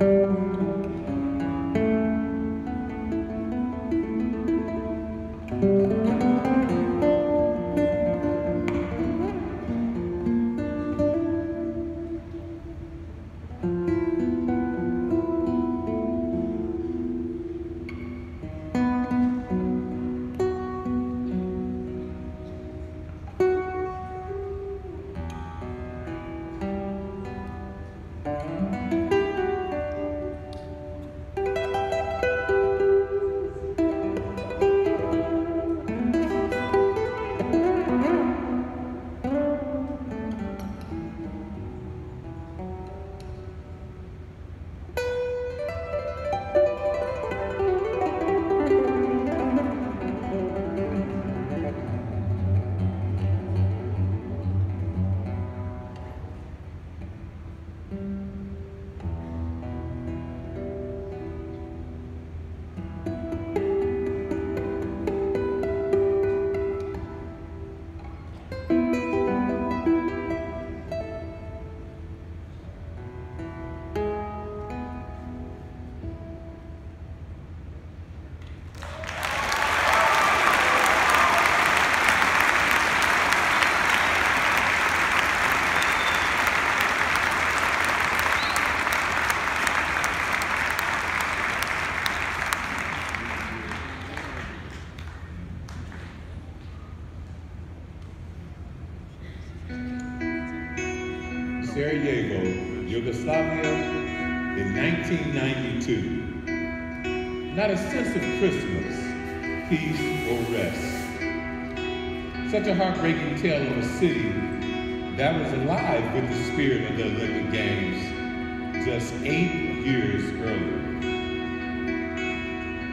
Sarajevo, A heartbreaking tale of a city that was alive with the spirit of the Olympic Games just eight years earlier.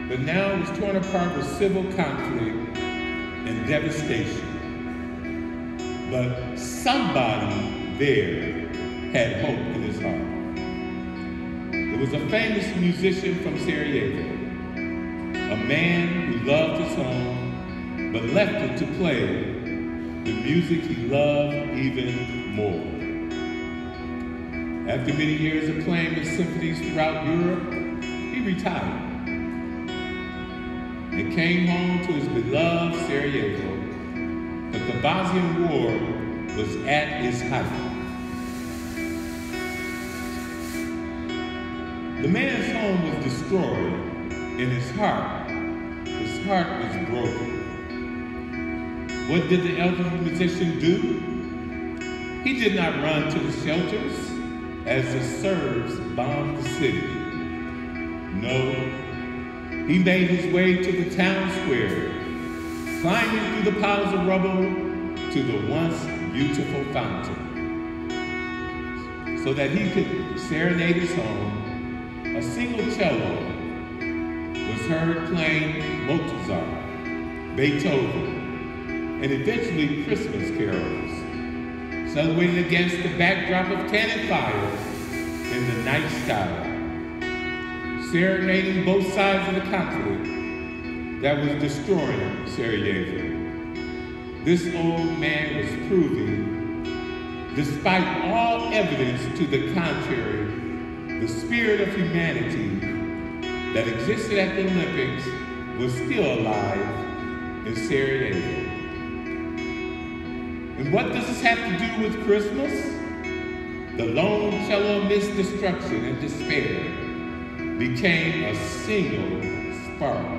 But now it was torn apart with civil conflict and devastation. But somebody there had hope in his heart. It was a famous musician from Sarajevo, a man who loved his home, but left it to play the music he loved even more. After many years of playing with symphonies throughout Europe, he retired and came home to his beloved Sarajevo. But the Bosnian War was at its height. The man's home was destroyed, and his heart, his heart was broken. What did the elderly musician do? He did not run to the shelters as the Serbs bombed the city. No, he made his way to the town square, climbing through the piles of rubble to the once beautiful fountain, so that he could serenade his home a single cello was heard playing Mozart, Beethoven, and eventually Christmas carols, celebrating against the backdrop of cannon fire in the night sky, serenading both sides of the conflict that was destroying Sarajevo. This old man was proving, despite all evidence to the contrary, the spirit of humanity that existed at the Olympics was still alive in Sarajevo. And what does this have to do with Christmas? The lone cello amidst destruction and despair became a single spark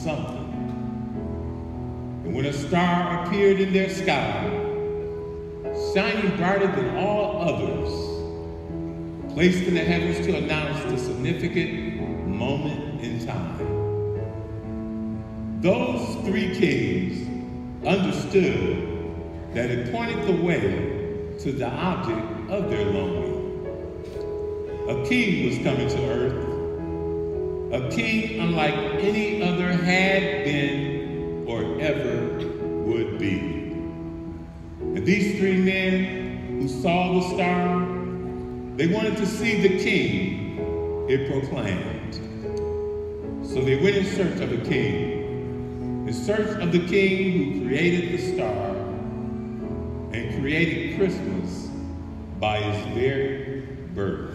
something. And when a star appeared in their sky, shining brighter than all others, placed in the heavens to announce the significant moment in time. Those three kings understood that it pointed the way to the object of their longing. A king was coming to earth, a king unlike any other had been or ever would be. And these three men who saw the star, they wanted to see the king it proclaimed. So they went in search of a king, in search of the king who created the star and created Christmas by his very birth.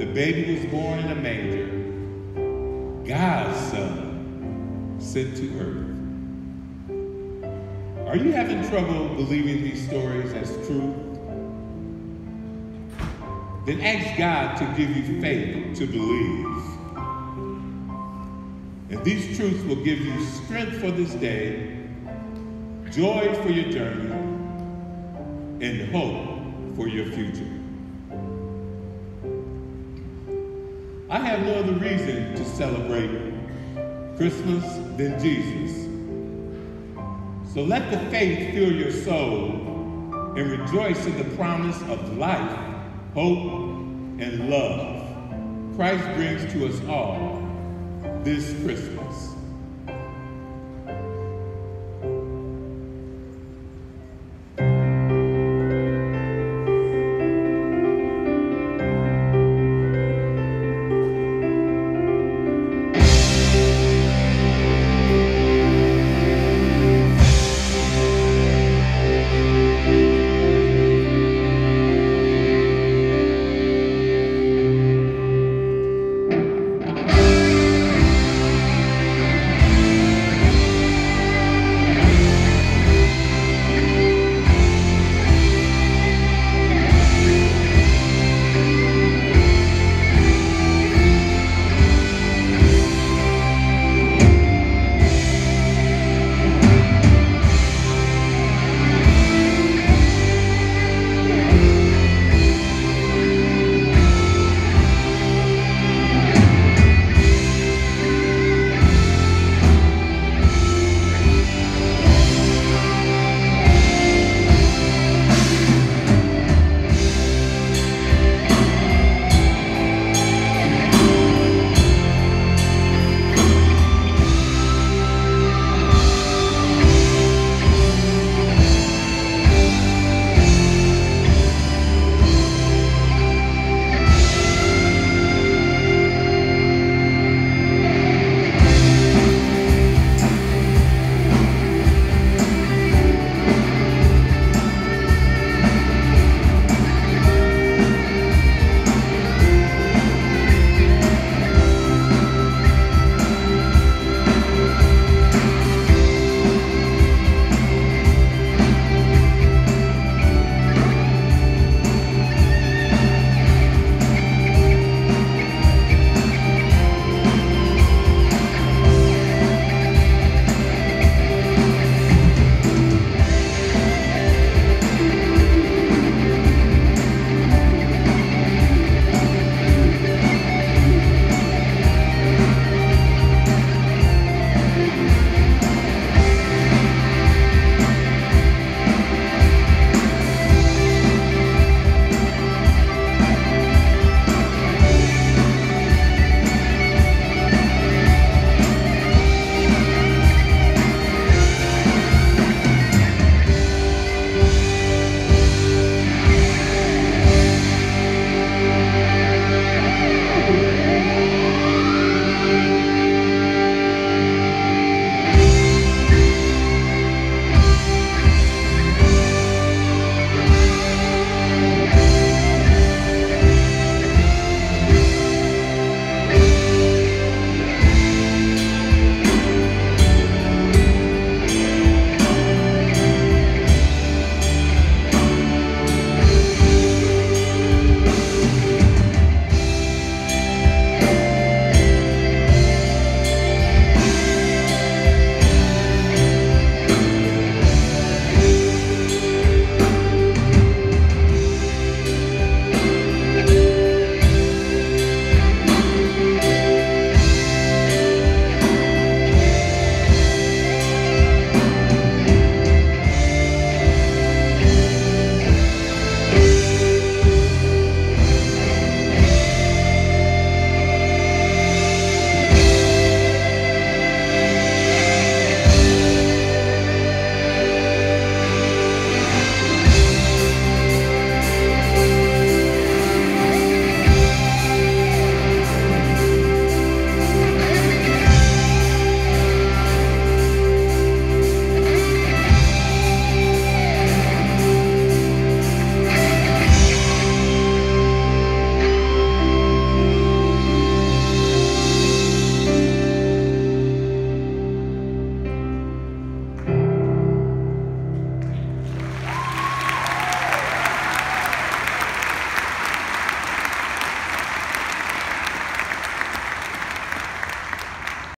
The baby was born in a manger, God's son sent to earth. Are you having trouble believing these stories as true? Then ask God to give you faith to believe. And these truths will give you strength for this day, joy for your journey, and hope for your future. Have no other reason to celebrate Christmas than Jesus. So let the faith fill your soul and rejoice in the promise of life, hope, and love Christ brings to us all this Christmas.